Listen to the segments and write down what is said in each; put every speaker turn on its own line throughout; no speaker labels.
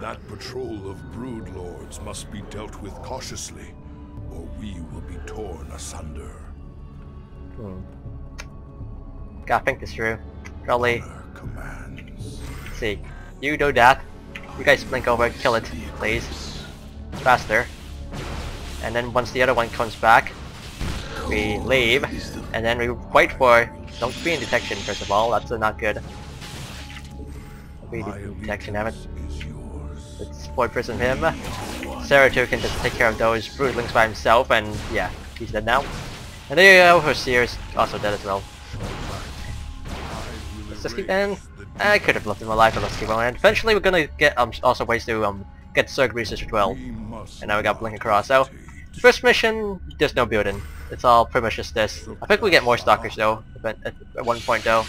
That patrol of brood lords must be dealt with cautiously, or we will be torn asunder.
Hmm. Gotta think this through. Probably,
commands.
let's see. You do that. You guys blink over, kill it, please. Faster. And then once the other one comes back, we leave, and then we wait for... Don't be in detection first of all, that's not good. Be in detection, damn it.
allegiance is yours.
Let's point prison him. Zeratul can just take care of those broodlings by himself, and yeah, he's dead now. And you go, Hosier's also dead as well. Let's just keep going. I could have left him alive, but let's keep on. And eventually we're gonna get um also ways to um get Zerg Research as well. And now we got Blink across. So first mission, there's no building. It's all pretty much just this. I think we get more stalkers though. At, at one point though.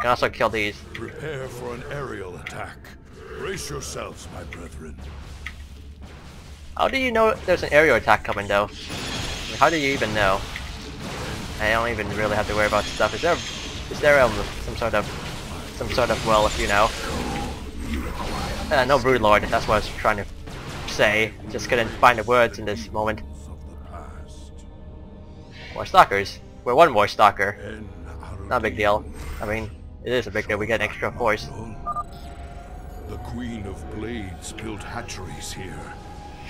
Can also kill these.
Prepare for an aerial attack. Brace yourselves, my brethren.
How do you know there's an aerial attack coming though? How do you even know? I don't even really have to worry about stuff. Is there is there um some sort of some sort of well if you know uh, no brood lord, that's what I was trying to say. Just couldn't find the words in this moment. More stalkers. We're one more stalker. Not a big deal. I mean, it is a big deal. We get an extra force.
The Queen of Blades built hatcheries here.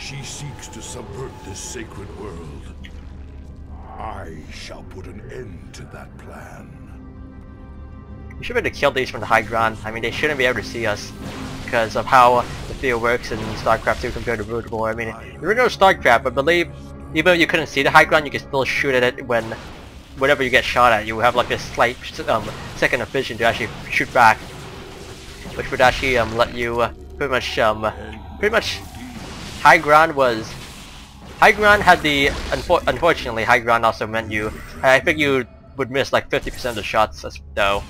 She seeks to subvert this sacred world. I shall put an end to that plan.
We should be able to kill these from the high ground. I mean, they shouldn't be able to see us because of how the field works in StarCraft 2 compared to Brood War. I mean, there no StarCraft, I believe even though you couldn't see the high ground, you could still shoot at it when whenever you get shot at. You have like a slight um, second of vision to actually shoot back, which would actually um, let you uh, pretty much um, pretty much high ground was high ground had the unfor unfortunately high ground also meant you I think you would miss like 50% of the shots though.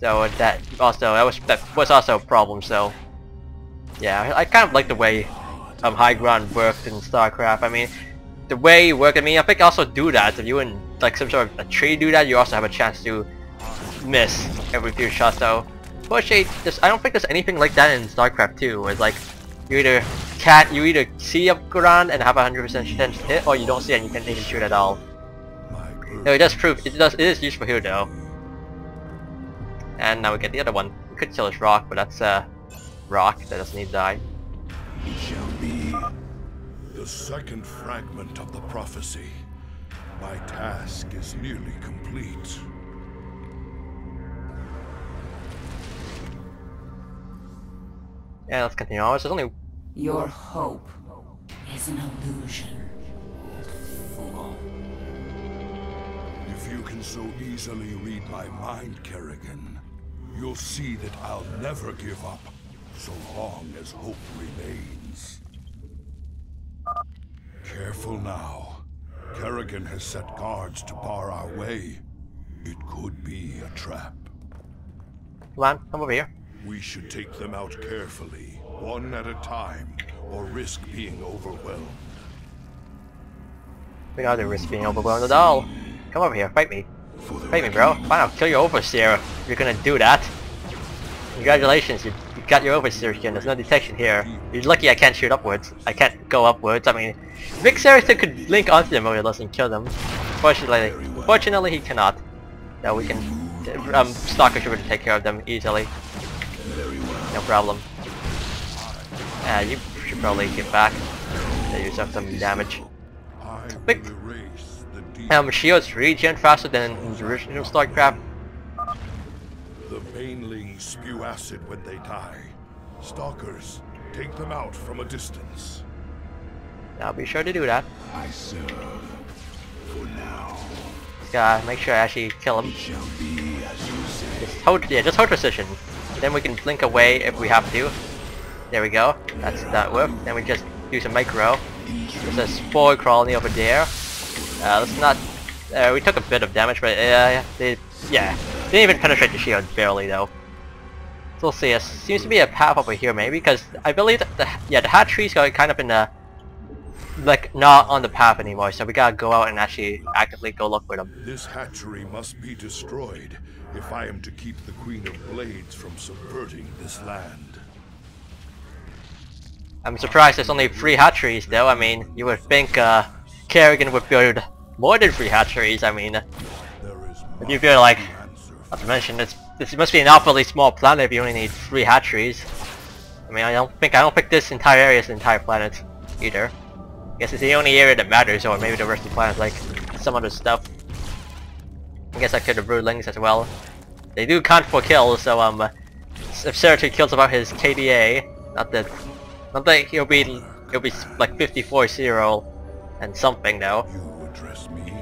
So that also that was that was also a problem so yeah I, kind of like the way um, high ground worked in StarCraft. I mean the way it worked I mean I think also do that. If you in like some sort of a tree do that you also have a chance to miss every few shots though Unfortunately, this, I don't think there's anything like that in StarCraft 2 it's like you either can't you either see up ground and have a hundred percent chance to hit or you don't see it and you can't even shoot at all. No, it does prove it does it is useful here though. And now we get the other one. We could kill this rock, but that's uh rock that doesn't need to die.
shall be the second fragment of the prophecy. My task is nearly complete.
Yeah, let's continue oh, on. There's only
Your hope is an illusion. Fool.
If you can so easily read my mind, Kerrigan, you'll see that I'll never give up so long as hope remains. Careful now. Kerrigan has set guards to bar our way. It could be a trap.
come on, come over here.
We should take them out carefully, one at a time, or risk being overwhelmed.
We to risk being overwhelmed at all. Come over here, fight me. Fight me, bro. Fine, I'll kill your overseer if you're gonna do that. Congratulations, you, you got your overseer skin. There's no detection here. You're lucky I can't shoot upwards. I can't go upwards. I mean, Vic Saracen could link onto or less and kill them. Fortunately, fortunately he cannot. Now we can. Um, Stalker should be able to take care of them easily. No problem. Uh, you should probably get back. Get yourself some damage. Quick. Um, shields regen faster than in the original StarCraft.
The banelings spew acid when they die. Stalkers, take them out from a distance.
I'll be sure to do that.
I serve. For now,
Just gotta make sure I actually kill him.
shall be as you say.
Just hold, yeah, just hold precision. Then we can blink away if we have to. There we go. That's that work. Then we just do some micro. There's a spore crawling over there. Uh, let's not. Uh, we took a bit of damage, but uh, they, yeah, didn't even penetrate the shield barely though. So we'll see. It seems to be a path over here maybe, because I believe that the yeah the hatcheries got kind of in the like not on the path anymore. So we gotta go out and actually actively go look for them.
This hatchery must be destroyed if I am to keep the Queen of Blades from subverting this land.
I'm surprised there's only three hatcheries though. I mean, you would think uh, Kerrigan would build more than three hatcheries. I mean, if you feel like,
to answer for.
not to mention, this this must be an awfully small planet if you only need three hatcheries. I mean, I don't think I don't think this entire area is an entire planet either. I guess it's the only area that matters, or maybe the rest of the planet like some other stuff. I guess I could have broodlings as well. They do count for kills, so um, if Zeratul kills about his KDA, not that, not that he'll be he'll be like 54-0 and something though.
You address me.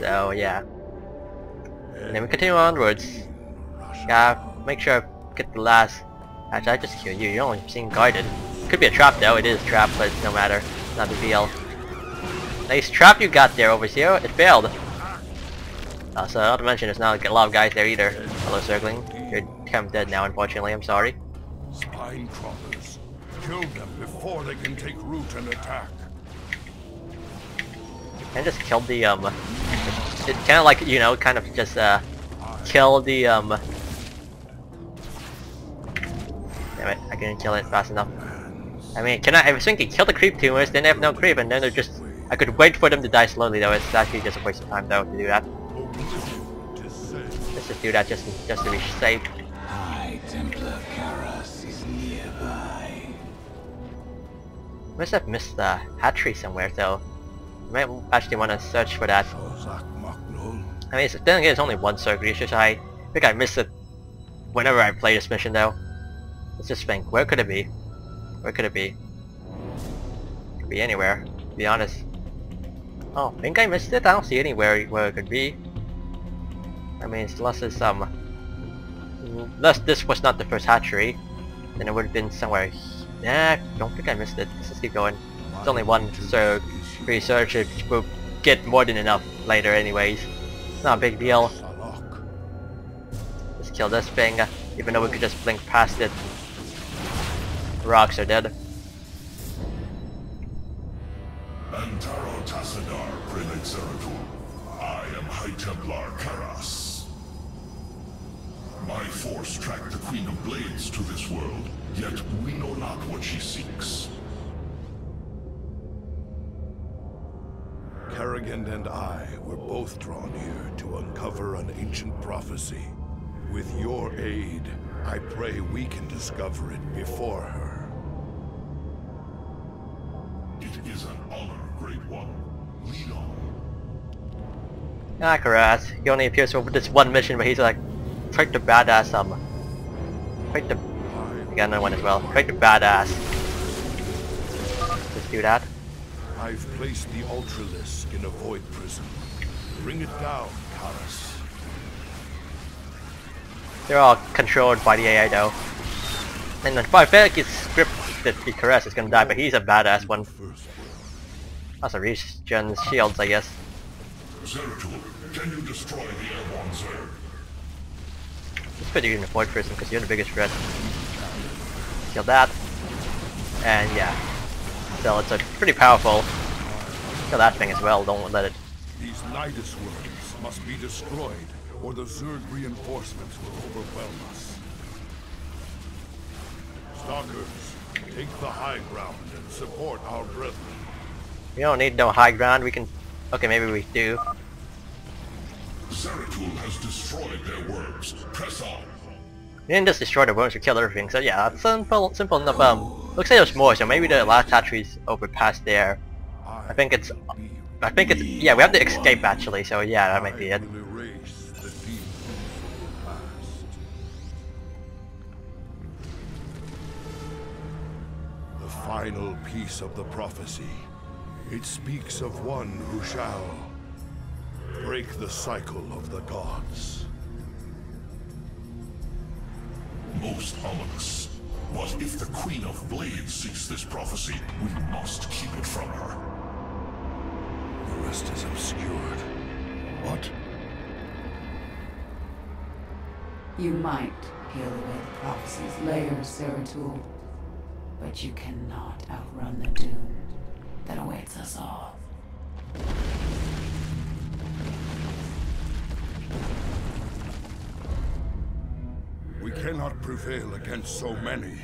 So yeah. And then we continue onwards. Yeah, make sure I get the last. Actually, I just killed you. You're only seeing guarded. Could be a trap though. It is a trap, but it's no matter. Not a deal. Nice trap you got there, over Overseer. It failed. Uh, so not to mention, there's not a lot of guys there either. Hello, Zergling. You're kind of dead now, unfortunately. I'm sorry.
Spine crawlers. Kill them before they can take root and attack.
I just killed the um. It kind of like you know, kind of just uh, kill the um. Damn it! I couldn't kill it fast enough. I mean, can I? I was thinking kill the creep tumors, then they have no creep, and then they're just. I could wait for them to die slowly though. It's actually just a waste of time though to do that. Let's just do that just just to be safe.
High Templar Karass is nearby.
Must have missed the hatchery somewhere though. I might actually want to search for that. I mean, it's, then again, it's only one circuit. It's just I think I missed it whenever I play this mission, though. Let's just think. Where could it be? Where could it be? Could be anywhere. To be honest. Oh, I think I missed it. I don't see anywhere where it could be. I mean, unless it's um, unless this was not the first hatchery, then it would have been somewhere. he- Nah, don't think I missed it. Let's just keep going. It's only one, so research will get more than enough later, anyways. It's Not a big deal. Let's kill this thing, even though we could just blink past it. Rocks are dead.
En Taro Tassadar, Prelate Zeratul. I am High Templar Karass. My force tracked the Queen of Blades to this world, yet we know not what she seeks.
Kerrigan and I were both drawn here to uncover an ancient prophecy. With your aid, I pray we can discover it before her.
It is an honor, Great One. Lead on.
Ah, Karass. He only appears for this one mission, but he's like quite the badass. Um, quite the. I got another one as well. Quite the badass. Let's do that.
I've placed the Ultralisk in a void prison. Bring it down, Karass.
They're all controlled by the AI though. And uh, then I feel like it's scripted that the Karass is gonna die, but he's a badass one.
First
Also, regen shields, I guess.
Zeratul, can you destroy the airborne Zerg?
Let's put you in the void prison because you're the biggest threat. Kill that. And yeah. So it's a pretty powerful. Kill that thing as well, don't let it.
These Nidus worms must be destroyed, or the Zerg reinforcements will overwhelm us. Stalkers, take the high ground and support our brethren.
We don't need no high ground, we can... Okay, maybe we do.
Zeratul has destroyed their worms. Press on.
We didn't just destroy the worms, we killed everything, so yeah, simple, simple enough. Um, looks like there's more, so maybe the last hatchery's over past there. I think it's... I think it's... Yeah, we have to escape actually, so yeah, that might be it.
Final piece of the prophecy. It speaks of one who shall break the cycle of the gods.
Most ominous. But if the Queen of Blades seeks this prophecy, we must keep it from her.
The rest is obscured. What?
You might peel away the prophecy's layers, Zeratul, but you cannot outrun the doom that awaits us all.
We cannot prevail against so many.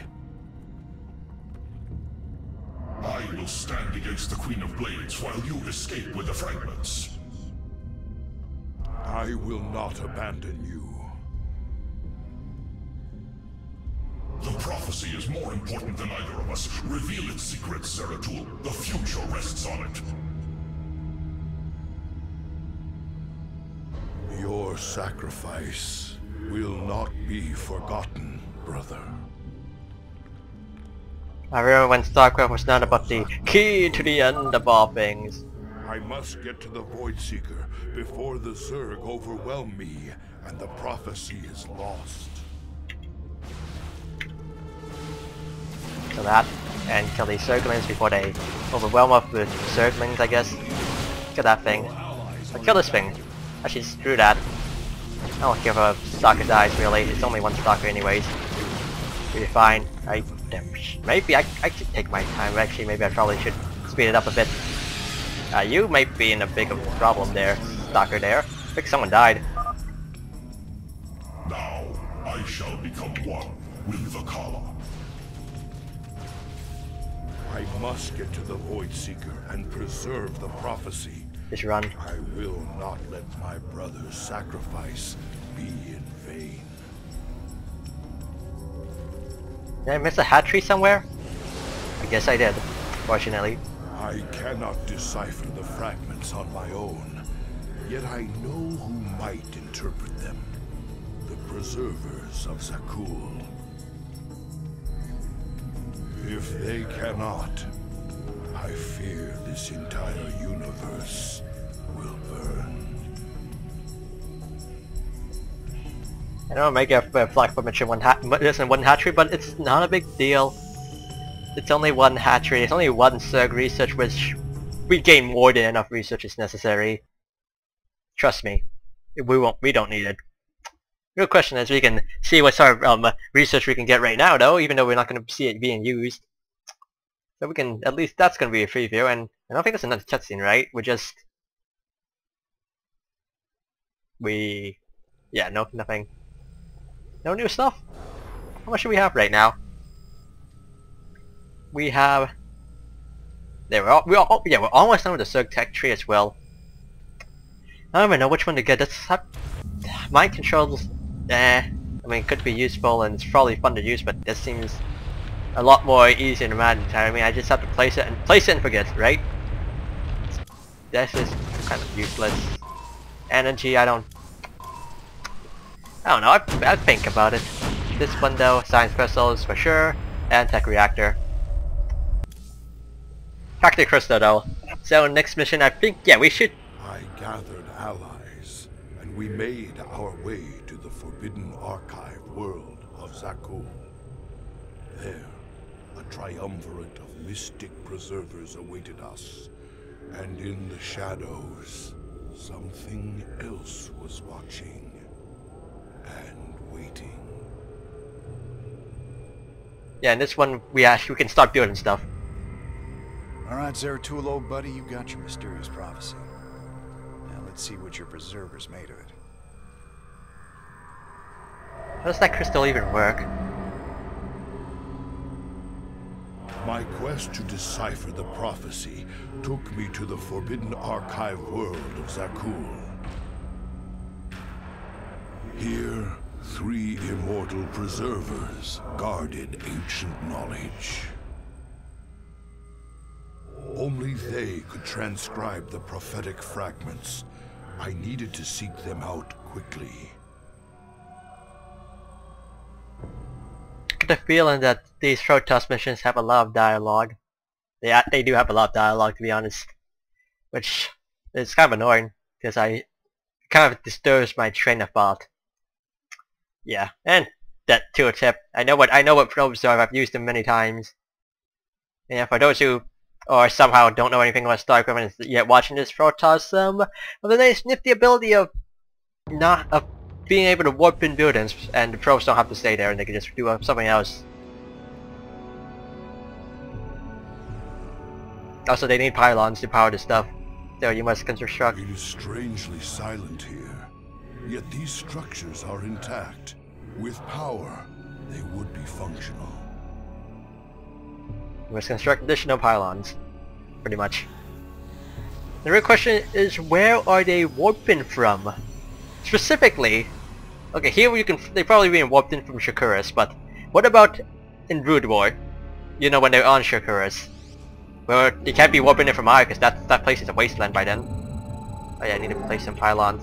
I will stand against the Queen of Blades while you escape with the fragments.
I will not abandon you.
Prophecy is more important than either of us. Reveal its secrets, Zeratul. The future rests on it.
Your sacrifice will not be forgotten, brother.
I remember when StarCraft was not about the key to the end of all things.
I must get to the Void Seeker before the Zerg overwhelm me and the prophecy is lost.
That, and kill these Zerglings before they overwhelm us with Zerglings, I guess. Get that thing. I'll kill this thing. Actually, screw that. I don't give a Stalker dies really. It's only one Stalker anyways. Really fine. I maybe I I should take my time. Actually, maybe I probably should speed it up a bit. Uh, you might be in a big problem there, Stalker there. I think someone died.
Now, I shall become one with the Khala.
I must get to the Void Seeker and preserve the prophecy.
Just run.
I will not let my brother's sacrifice be in vain.
Did I miss a hatchery somewhere? I guess I did, fortunately.
I cannot decipher the fragments on my own, yet I know who might interpret them. The Preservers of Zakul. If they cannot, I fear this entire universe will burn.
I know make a, a flag formation one isn't one hatchery, but it's not a big deal. It's only one hatchery, it's only one Zerg research which we gain more than enough research is necessary. Trust me. We won't we don't need it. Real question is we can see what sort of um, research we can get right now though, even though we're not gonna see it being used. So we can at least that's gonna be a preview and I don't think that's another cutscene, right? We're just we yeah, no nothing. No new stuff? How much do we have right now? We have... There, we're, all, we're all, yeah, we're almost done with the Zerg Tech tree as well. I don't even know which one to get. That's mind controls. Eh, I mean, it could be useful and it's probably fun to use, but this seems a lot more easy to manage. I mean, I just have to place it and place it and forget, right? This is kind of useless. Energy, I don't I don't know, I, I think about it. This one though, science crystals for sure, and tech reactor. To crystal though. So next mission I think, yeah, we should...
I gathered allies, and we made our way forbidden archive world of Zakul. There, a triumvirate of mystic preservers awaited us, and in the shadows, something else was watching and waiting.
Yeah, in this one we actually we can start building stuff.
Alright, Zeratul, old buddy, you got your mysterious prophecy. Now let's see what your preserver's made of it.
How does that crystal even work?
My quest to decipher the prophecy took me to the forbidden archive world of Zakul. Here, three immortal preservers guarded ancient knowledge. Only they could transcribe the prophetic fragments. I needed to seek them out quickly.
The feeling that these Protoss missions have a lot of dialogue. They, they do have a lot of dialogue to be honest. Which is kind of annoying, because I kind of disturbs my train of thought. Yeah, and that tooltip. I know what I know what probes are. I've used them many times. And for those who or somehow don't know anything about StarCraft and yet watching this Protoss, um, well, then they nice the ability of not of being able to warp in buildings, and the probes don't have to stay there, and they can just do uh, something else. Also, they need pylons to power the stuff, so you must construct.
It is strangely silent here, yet these structures are intact. With power, they would be functional.
We must construct additional pylons. Pretty much. The real question is where are they warping from? Specifically, okay, here you can they probably being warped in from Shakuras, but what about in Brood War? You know when they're on Shakuras. Well, they can't be warping in from Aiur because that that place is a wasteland by then. Oh yeah, I need to place some pylons.